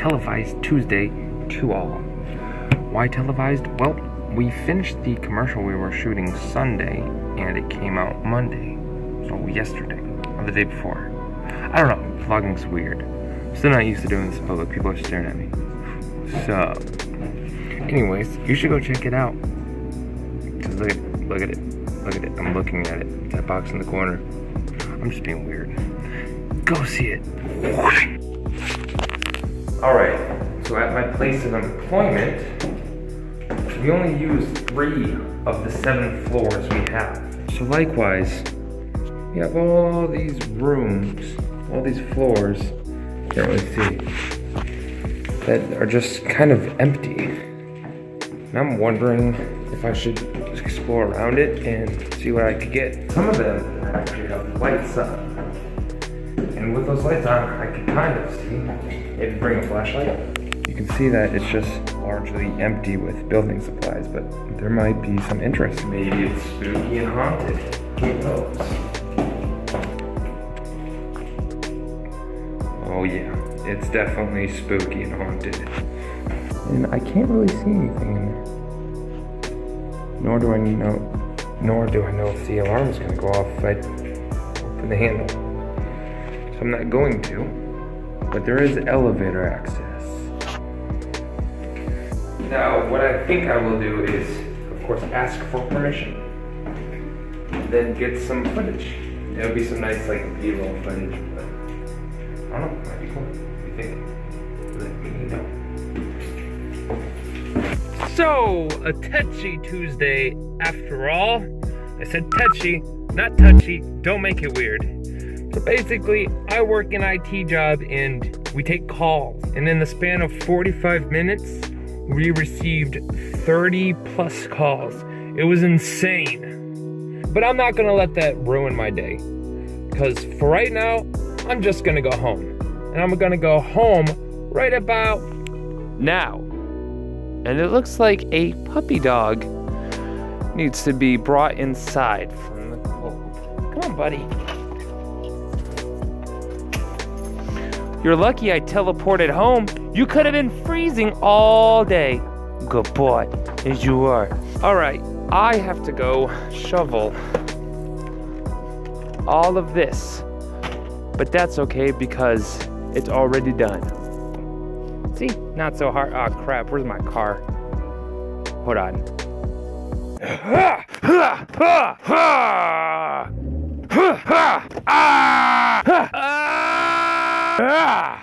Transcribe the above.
televised Tuesday to all. Why televised? Well, we finished the commercial we were shooting Sunday and it came out Monday. So yesterday, or the day before. I don't know, vlogging's weird. I'm still not used to doing this in public, people are staring at me. So, anyways, you should go check it out. Just look at look at it, look at it. I'm looking at it. That box in the corner. I'm just being weird. Go see it. Alright, so at my place of employment, we only use three of the seven floors we have. So likewise, we have all these rooms, all these floors, can't really see, that are just kind of empty. And I'm wondering if I should explore around it and see what I could get. Some of them actually have lights on. And with those lights on, I can kind of see. Maybe bring a flashlight. You can see that it's just largely empty with building supplies, but there might be some interest. Maybe it's spooky and haunted. Who knows? Oh yeah, it's definitely spooky and haunted. And I can't really see anything in there. Nor do I know, nor do I know if the alarm is gonna go off if I open the handle. So I'm not going to, but there is elevator access. Now, what I think I will do is, of course, ask for permission. Then get some footage. It'll be some nice, like, B-roll footage, but I don't know, might be cool. What do you think? Let me know. So, a touchy Tuesday after all. I said touchy, not touchy. Don't make it weird. So basically, I work an IT job and we take calls. And in the span of 45 minutes, we received 30 plus calls. It was insane. But I'm not gonna let that ruin my day. Because for right now, I'm just gonna go home. And I'm gonna go home right about now. And it looks like a puppy dog needs to be brought inside from the cold. Come on, buddy. You're lucky I teleported home. You could have been freezing all day. Good boy, as you are. All right, I have to go shovel all of this. But that's okay because it's already done. See, not so hard. Oh crap, where's my car? Hold on. Ah! Ah!